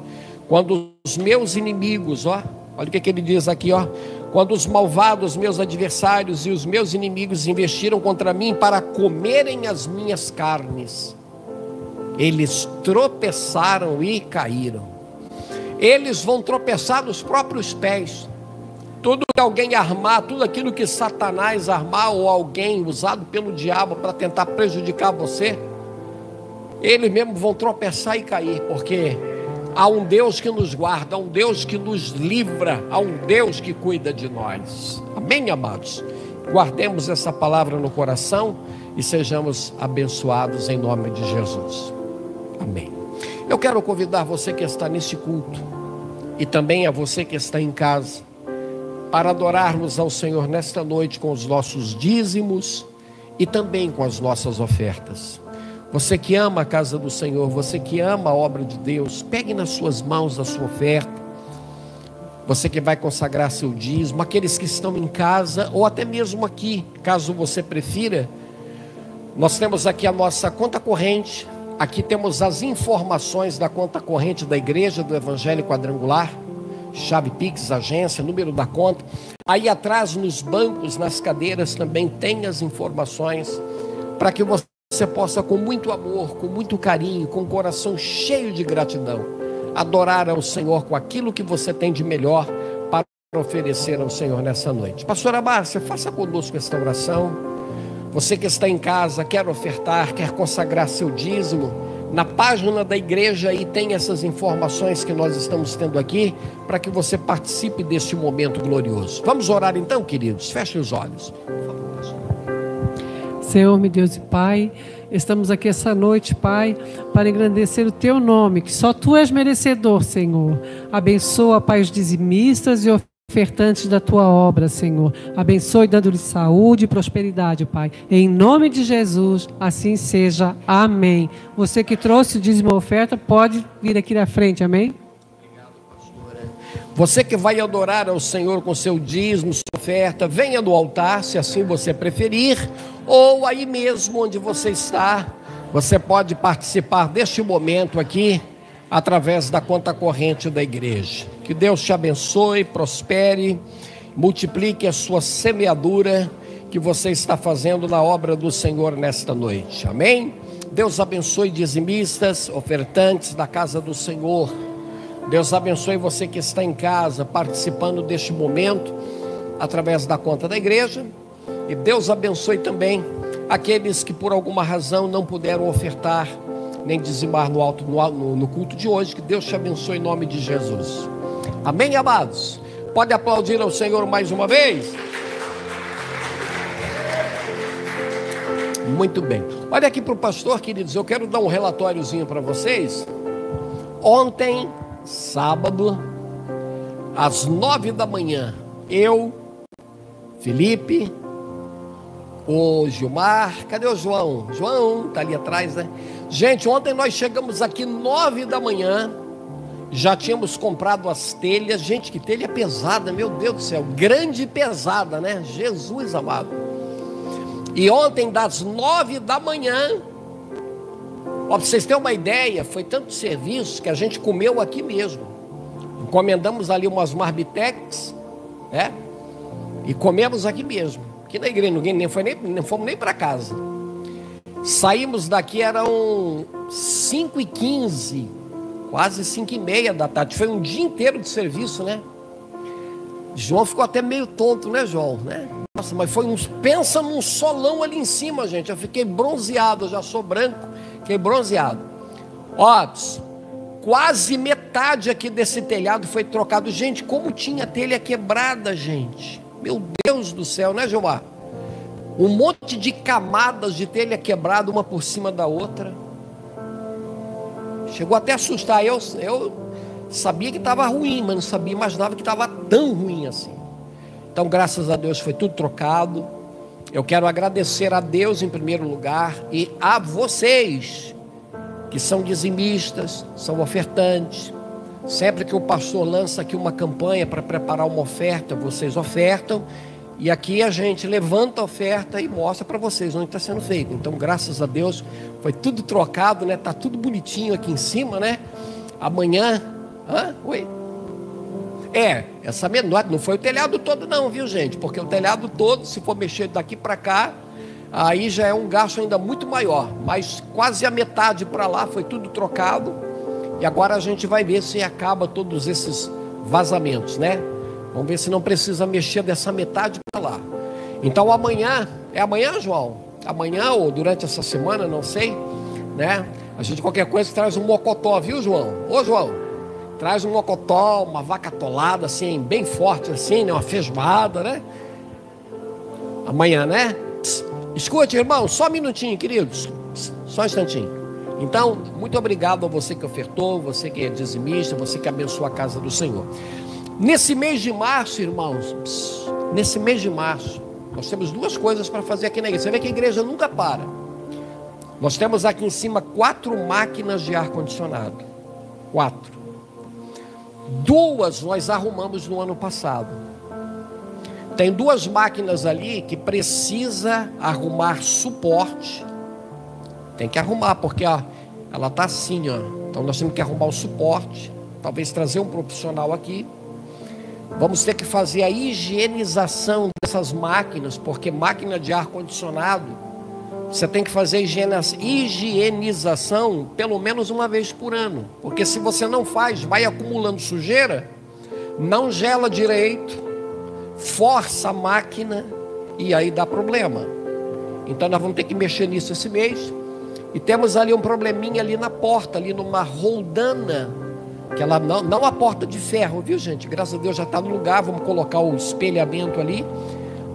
quando os meus inimigos, ó, olha o que, que ele diz aqui, ó. Quando os malvados, meus adversários e os meus inimigos investiram contra mim para comerem as minhas carnes, eles tropeçaram e caíram. Eles vão tropeçar nos próprios pés. Tudo que alguém armar tudo aquilo que Satanás armar ou alguém usado pelo diabo para tentar prejudicar você, eles mesmos vão tropeçar e cair, porque há um Deus que nos guarda, há um Deus que nos livra, há um Deus que cuida de nós. Amém, amados? Guardemos essa palavra no coração e sejamos abençoados em nome de Jesus. Amém. Eu quero convidar você que está nesse culto e também a você que está em casa para adorarmos ao Senhor nesta noite com os nossos dízimos e também com as nossas ofertas. Você que ama a casa do Senhor, você que ama a obra de Deus, pegue nas suas mãos a sua oferta. Você que vai consagrar seu dízimo, aqueles que estão em casa ou até mesmo aqui, caso você prefira. Nós temos aqui a nossa conta corrente, aqui temos as informações da conta corrente da igreja do Evangelho Quadrangular, chave Pix, agência, número da conta. Aí atrás nos bancos, nas cadeiras também tem as informações para que você você possa, com muito amor, com muito carinho, com o coração cheio de gratidão, adorar ao Senhor com aquilo que você tem de melhor para oferecer ao Senhor nessa noite. Pastora Márcia, faça conosco esta oração. Você que está em casa, quer ofertar, quer consagrar seu dízimo, na página da igreja aí tem essas informações que nós estamos tendo aqui para que você participe deste momento glorioso. Vamos orar então, queridos. Feche os olhos. Senhor, meu Deus e Pai, estamos aqui essa noite, Pai, para engrandecer o Teu nome, que só Tu és merecedor, Senhor. Abençoa, Pai, os dizimistas e ofertantes da Tua obra, Senhor. Abençoe, dando-lhe saúde e prosperidade, Pai. Em nome de Jesus, assim seja. Amém. Você que trouxe o dízimo oferta, pode vir aqui na frente, amém? Você que vai adorar ao Senhor com seu dízimo, sua oferta, venha no altar, se assim você preferir, ou aí mesmo onde você está, você pode participar deste momento aqui através da conta corrente da igreja. Que Deus te abençoe, prospere, multiplique a sua semeadura que você está fazendo na obra do Senhor nesta noite. Amém? Deus abençoe dizimistas, ofertantes da casa do Senhor. Deus abençoe você que está em casa participando deste momento através da conta da igreja. E Deus abençoe também aqueles que por alguma razão não puderam ofertar nem dizimar no, alto, no, no culto de hoje. Que Deus te abençoe em nome de Jesus. Amém, amados? Pode aplaudir ao Senhor mais uma vez? Muito bem. Olha aqui para o pastor, queridos. Eu quero dar um relatóriozinho para vocês. Ontem sábado, às nove da manhã, eu, Felipe, o Gilmar, cadê o João? João, tá ali atrás, né? Gente, ontem nós chegamos aqui nove da manhã, já tínhamos comprado as telhas. Gente, que telha pesada, meu Deus do céu, grande e pesada, né? Jesus amado. E ontem, das nove da manhã, Para vocês terem uma ideia, foi tanto serviço que a gente comeu aqui mesmo. Encomendamos ali umas marbitex, né? E comemos aqui mesmo. Aqui na igreja, ninguém nem foi nem, não fomos nem para casa. Saímos daqui, eram 5 e 15 quase 5 e meia da tarde. Foi um dia inteiro de serviço, né? João ficou até meio tonto, né, João? Né? Nossa, mas foi uns. Pensa num solão ali em cima, gente. Eu fiquei bronzeado, eu já sou branco. Fiquei bronzeado. Ó, quase metade aqui desse telhado foi trocado. Gente, como tinha telha quebrada, gente. Meu Deus do céu, né, Gilmar? Um monte de camadas de telha quebrada, uma por cima da outra. Chegou até a assustar. Eu, eu sabia que estava ruim, mas não sabia, imaginava que estava tão ruim assim. Então, graças a Deus, foi tudo trocado. Eu quero agradecer a Deus em primeiro lugar e a vocês que são dizimistas, são ofertantes. Sempre que o pastor lança aqui uma campanha para preparar uma oferta, vocês ofertam e aqui a gente levanta a oferta e mostra para vocês onde está sendo feito. Então, graças a Deus, foi tudo trocado, né? Tá tudo bonitinho aqui em cima, né? Amanhã, hã? Oi. É, essa menor, não foi o telhado todo não, viu gente? Porque o telhado todo, se for mexer daqui para cá, aí já é um gasto ainda muito maior. Mas quase a metade para lá foi tudo trocado. E agora a gente vai ver se acaba todos esses vazamentos, né? Vamos ver se não precisa mexer dessa metade para lá. Então amanhã, é amanhã, João? Amanhã ou durante essa semana, não sei, né? A gente qualquer coisa traz um mocotó, viu, João? Ô, João, traz um mocotó, uma vaca atolada assim, bem forte assim, né? Uma feijoada, né? Amanhã, né? Psst. Escute, irmão, só um minutinho, queridos. Psst. Só um instantinho. Então, muito obrigado a você que ofertou, você que é dizimista, você que abençoa a casa do Senhor. Nesse mês de março, irmãos, psst, nesse mês de março, nós temos duas coisas para fazer aqui na igreja. Você vê que a igreja nunca para. Nós temos aqui em cima quatro máquinas de ar-condicionado. Quatro. Duas nós arrumamos no ano passado. Tem duas máquinas ali que precisa arrumar suporte. Tem que arrumar, porque ó, ela está assim, ó. Então nós temos que arrumar o suporte. Talvez trazer um profissional aqui. Vamos ter que fazer a higienização dessas máquinas, porque máquina de ar condicionado, você tem que fazer higienização pelo menos uma vez por ano, porque se você não faz, vai acumulando sujeira, não gela direito, força a máquina e aí dá problema. Então nós vamos ter que mexer nisso esse mês. E temos ali um probleminha ali na porta, ali numa roldana que ela não, não a porta de ferro, viu gente? Graças a Deus já está no lugar, vamos colocar o espelhamento ali.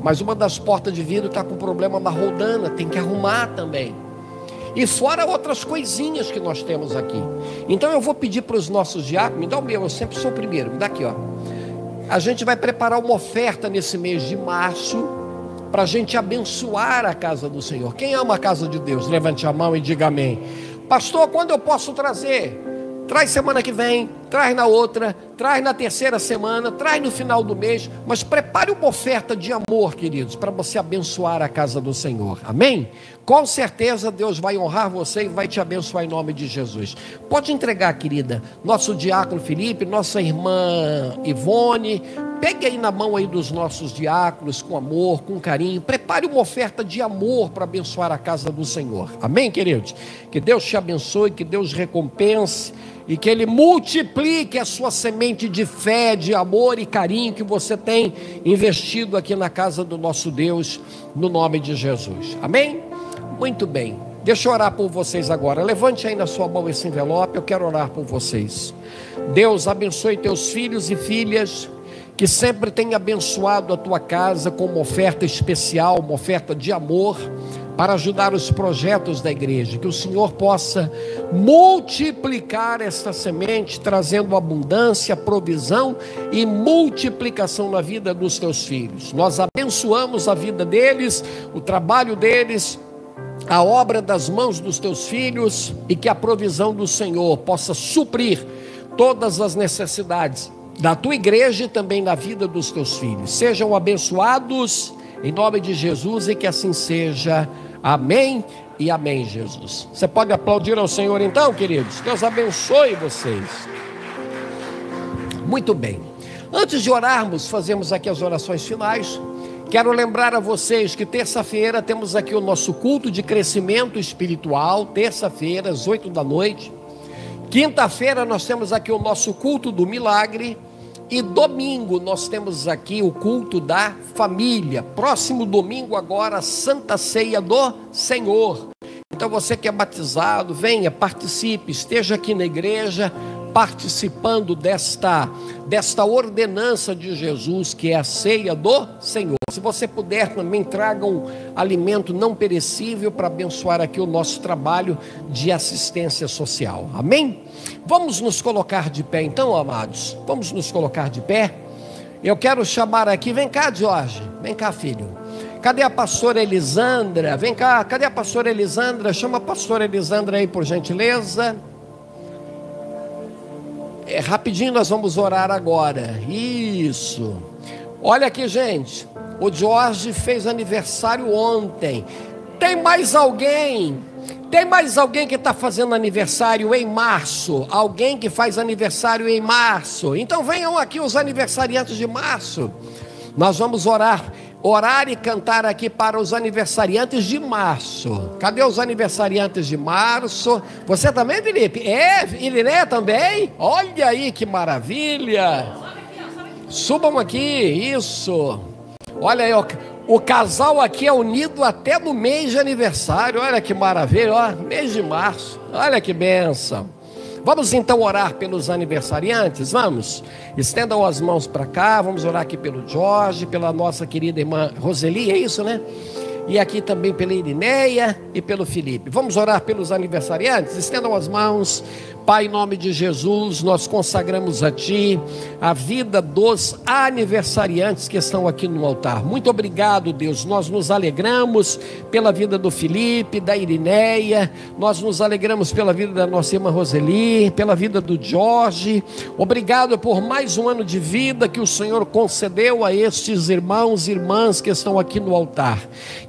Mas uma das portas de vidro está com problema na roldana, tem que arrumar também. E fora outras coisinhas que nós temos aqui. Então eu vou pedir para os nossos diáconos, me dá o meu, eu sempre sou o primeiro, me dá aqui, ó. A gente vai preparar uma oferta nesse mês de março para a gente abençoar a casa do Senhor. Quem ama a casa de Deus? Levante a mão e diga amém. Pastor, quando eu posso trazer? Traz semana que vem, traz na outra, traz na terceira semana, traz no final do mês, mas prepare uma oferta de amor, queridos, para você abençoar a casa do Senhor. Amém? Com certeza Deus vai honrar você e vai te abençoar em nome de Jesus. Pode entregar, querida, nosso diácono Felipe, nossa irmã Ivone, pegue aí na mão aí dos nossos diáconos com amor, com carinho, prepare uma oferta de amor para abençoar a casa do Senhor. Amém, queridos? Que Deus te abençoe, que Deus recompense e que Ele multiplique a sua semente de fé, de amor e carinho que você tem investido aqui na casa do nosso Deus, no nome de Jesus. Amém? Muito bem. Deixa eu orar por vocês agora. Levante aí na sua mão esse envelope, eu quero orar por vocês. Deus abençoe teus filhos e filhas que sempre tem abençoado a tua casa com uma oferta especial, uma oferta de amor para ajudar os projetos da igreja, que o Senhor possa multiplicar esta semente, trazendo abundância, provisão e multiplicação na vida dos teus filhos. Nós abençoamos a vida deles, o trabalho deles, a obra das mãos dos teus filhos e que a provisão do Senhor possa suprir todas as necessidades da tua igreja e também na vida dos teus filhos. Sejam abençoados em nome de Jesus e que assim seja. Amém e amém, Jesus. Você pode aplaudir ao Senhor então, queridos? Deus abençoe vocês. Muito bem. Antes de orarmos, fazemos aqui as orações finais. Quero lembrar a vocês que terça-feira temos aqui o nosso culto de crescimento espiritual, terça-feira, às oito da noite. Quinta-feira nós temos aqui o nosso culto do milagre. E domingo nós temos aqui o culto da família. Próximo domingo agora, Santa Ceia do Senhor. Então você que é batizado, venha, participe, esteja aqui na igreja participando desta desta ordenança de Jesus, que é a ceia do Senhor. Se você puder também traga um alimento não perecível para abençoar aqui o nosso trabalho de assistência social. Amém? Vamos nos colocar de pé então, amados. Vamos nos colocar de pé. Eu quero chamar aqui, vem cá, Jorge. Vem cá, filho. Cadê a pastora Elisandra? Vem cá, cadê a pastora Elisandra? Chama a pastora Elisandra aí, por gentileza. É, rapidinho nós vamos orar agora. Isso. Olha aqui, gente. O Jorge fez aniversário ontem. Tem mais alguém? Tem mais alguém que está fazendo aniversário em março? Alguém que faz aniversário em março? Então venham aqui os aniversariantes de março. Nós vamos orar orar e cantar aqui para os aniversariantes de março. Cadê os aniversariantes de março? Você também, Felipe? É, Iriné também? Olha aí que maravilha! Subam aqui, isso. Olha aí, ó, o casal aqui é unido até no mês de aniversário. Olha que maravilha, ó, mês de março. Olha que benção. Vamos então orar pelos aniversariantes? Vamos? Estendam as mãos para cá. Vamos orar aqui pelo Jorge, pela nossa querida irmã Roseli, é isso, né? E aqui também pela Irineia e pelo Felipe. Vamos orar pelos aniversariantes? Estendam as mãos. Pai, em nome de Jesus, nós consagramos a Ti a vida dos aniversariantes que estão aqui no altar. Muito obrigado, Deus. Nós nos alegramos pela vida do Felipe, da Irineia, nós nos alegramos pela vida da nossa irmã Roseli, pela vida do Jorge. Obrigado por mais um ano de vida que o Senhor concedeu a estes irmãos e irmãs que estão aqui no altar.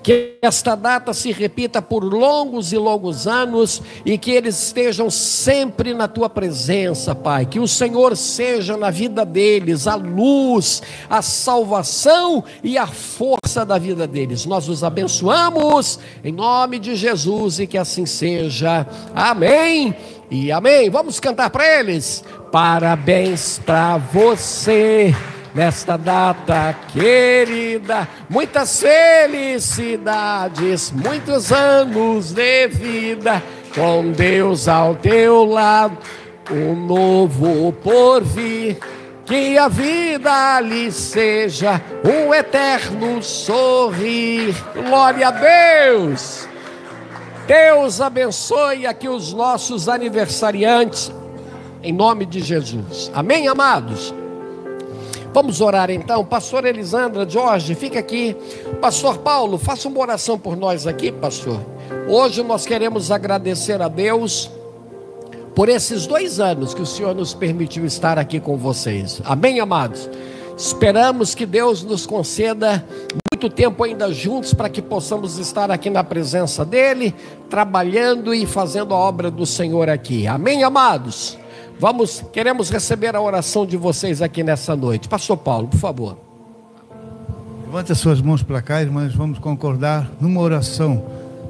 Que esta data se repita por longos e longos anos e que eles estejam sempre sempre na tua presença, Pai. Que o Senhor seja na vida deles a luz, a salvação e a força da vida deles. Nós os abençoamos em nome de Jesus e que assim seja. Amém. E amém. Vamos cantar para eles. Parabéns para você nesta data querida. Muitas felicidades, muitos anos de vida com Deus ao teu lado, um novo por vir. Que a vida lhe seja um eterno sorrir. Glória a Deus. Deus abençoe aqui os nossos aniversariantes, em nome de Jesus. Amém, amados? Vamos orar então. Pastor Elisandra, Jorge, fica aqui. Pastor Paulo, faça uma oração por nós aqui, pastor. Hoje nós queremos agradecer a Deus por esses dois anos que o Senhor nos permitiu estar aqui com vocês. Amém, amados? Esperamos que Deus nos conceda muito tempo ainda juntos para que possamos estar aqui na presença dEle, trabalhando e fazendo a obra do Senhor aqui. Amém, amados? Vamos, queremos receber a oração de vocês aqui nessa noite. Pastor Paulo, por favor. Levante as suas mãos para cá, irmãos, vamos concordar numa oração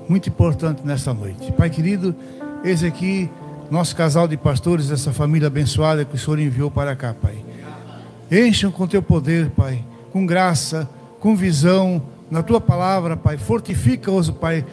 muito importante nesta noite. Pai querido, eis aqui nosso casal de pastores, essa família abençoada que o Senhor enviou para cá, Pai. Encham com teu poder, Pai, com graça, com visão, na tua palavra, Pai. Fortifica-os, Pai,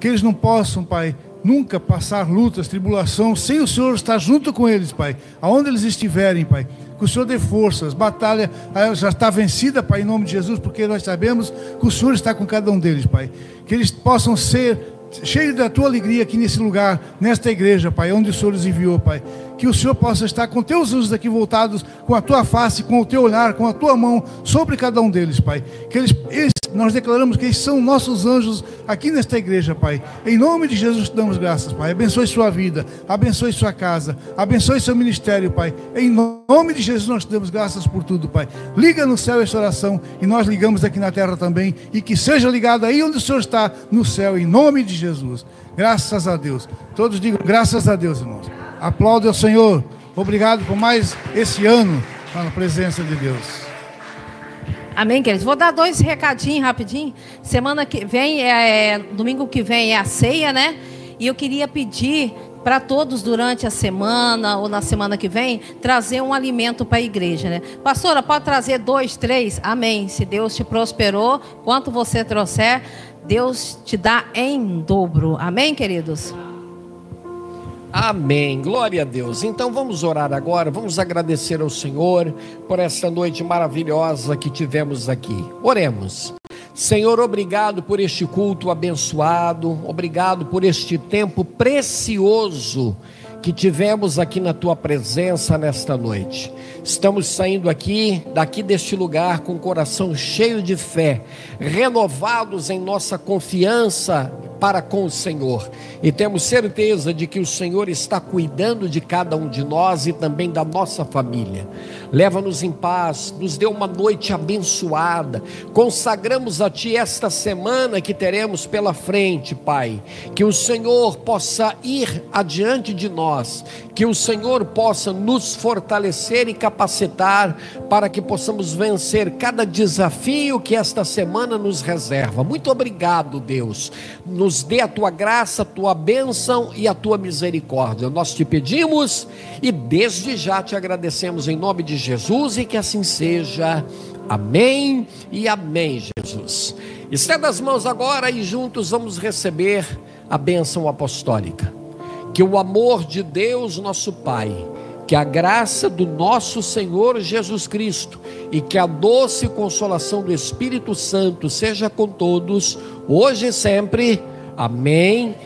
que eles não possam, Pai, nunca passar lutas, tribulação, sem o Senhor estar junto com eles, Pai. Aonde eles estiverem, Pai. Que o Senhor dê forças, batalha já está vencida, Pai, em nome de Jesus, porque nós sabemos que o Senhor está com cada um deles, Pai. Que eles possam ser cheios da tua alegria aqui nesse lugar, nesta igreja, Pai, onde o Senhor os enviou, Pai. Que o Senhor possa estar com teus olhos aqui voltados, com a tua face, com o teu olhar, com a tua mão sobre cada um deles, Pai. Que eles nós declaramos que eles são nossos anjos aqui nesta igreja, Pai. Em nome de Jesus te damos graças, Pai. Abençoe sua vida, abençoe sua casa, abençoe seu ministério, Pai. Em nome de Jesus nós te damos graças por tudo, Pai. Liga no céu esta oração e nós ligamos aqui na terra também e que seja ligado aí onde o Senhor está, no céu, em nome de Jesus. Graças a Deus. Todos digam graças a Deus, irmãos. Aplaude ao Senhor. Obrigado por mais esse ano na presença de Deus. Amém, queridos. Vou dar dois recadinhos rapidinho. Semana que vem, é, é, domingo que vem é a ceia, né? E eu queria pedir para todos durante a semana ou na semana que vem trazer um alimento para a igreja, né? Pastora, pode trazer dois, três? Amém. Se Deus te prosperou, quanto você trouxer, Deus te dá em dobro. Amém, queridos? Amém. Glória a Deus. Então vamos orar agora, vamos agradecer ao Senhor por esta noite maravilhosa que tivemos aqui. Oremos. Senhor, obrigado por este culto abençoado, obrigado por este tempo precioso que tivemos aqui na tua presença nesta noite. Estamos saindo aqui, daqui deste lugar, com o coração cheio de fé, renovados em nossa confiança para com o Senhor. E temos certeza de que o Senhor está cuidando de cada um de nós e também da nossa família. Leva-nos em paz, nos dê uma noite abençoada. Consagramos a Ti esta semana que teremos pela frente, Pai. Que o Senhor possa ir adiante de nós, que o Senhor possa nos fortalecer e capacitar para que possamos vencer cada desafio que esta semana nos reserva. Muito obrigado, Deus. Nos nos dê a tua graça, a tua bênção e a tua misericórdia. Nós te pedimos e desde já te agradecemos em nome de Jesus e que assim seja. Amém e amém, Jesus. Estenda as mãos agora e juntos vamos receber a bênção apostólica. Que o amor de Deus, nosso Pai, que a graça do nosso Senhor Jesus Cristo e que a doce consolação do Espírito Santo seja com todos, hoje e sempre. Amém